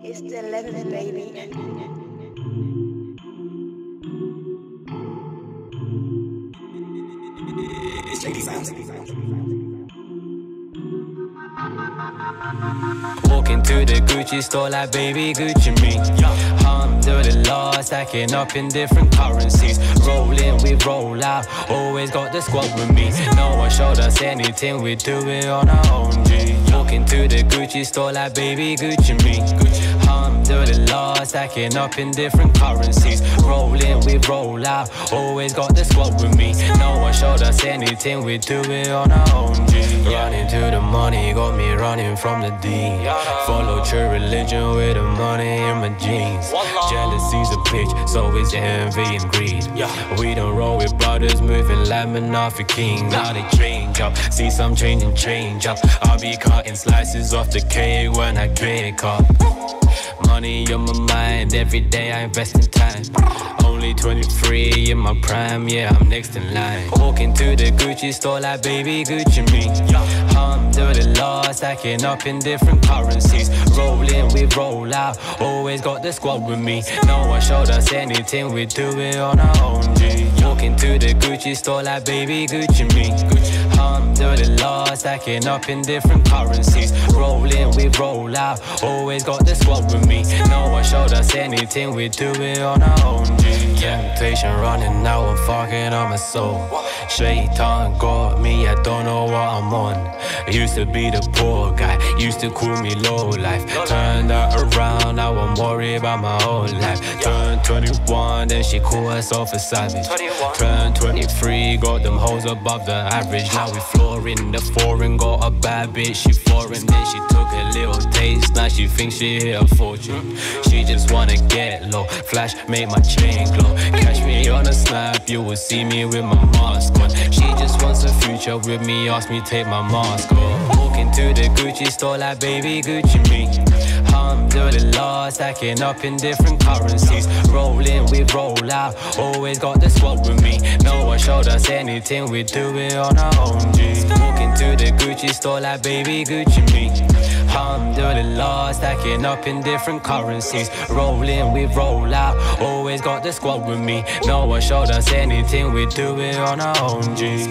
It's the 11th, baby. Walking to the Gucci store like baby Gucci me. Alhamdulillah, stacking up in different currencies. Rolling, we roll out. Always got the squad with me. No one showed us anything, we do it on our own. G. Walking to the Gucci store like baby Gucci me. Alhamdulillah, stacking up in different currencies. Rolling, we roll out. Always got the squad with me. No one showed us anything, we do it on our own. G. Running to the money, got me running from the D. Follow true religion with the money in my jeans. Jealousy's a bitch, so is envy and greed. We don't roll with brothers moving lemon off a king. Now they change up, see some change and change up. I'll be cutting slices off the cake when I wake up. Money on my mind, every day I invest in time. Only 23 in my prime, yeah, I'm next in line. Walking to the Gucci store like baby Gucci me. Alhamdulillah, stacking up in different currencies. Rolling, we roll out. Always got the squad with me. No one showed us anything, we do it on our own. G. Walking to the Gucci store like baby Gucci me. Alhamdulillah, stacking up in different currencies. Rolling, we roll out. Always got the squad with me. No one showed us anything, we do it on our own. G. Temptation running out, I'm fucking on my soul. Shaitan got me, I don't know what I'm on. Used to be the poor guy, used to call me low life. Turned that around, now I'm worried about my own life. Turned 21, then she called herself a savage. Turned 23, got them hoes above the average. Now we flooring the foreign, got a bad bitch, she foreign. Then she took a little taste, now she thinks she hit a fortune. She just wanna get low, flash, make my chain glow. Catch me on a snap, you will see me with my mask on. She just wants a future with me, ask me take my mask off. Walking to the Gucci store like baby Gucci me. Stacking up in different currencies. Rolling, we roll out. Always got the squad with me. No one showed us anything, we do it on our own. G. Walking to the Gucci store like baby Gucci me. Alhamdulillah, stacking up in different currencies. Rolling, we roll out. Always got the squad with me. No one showed us anything, we do it on our own. G.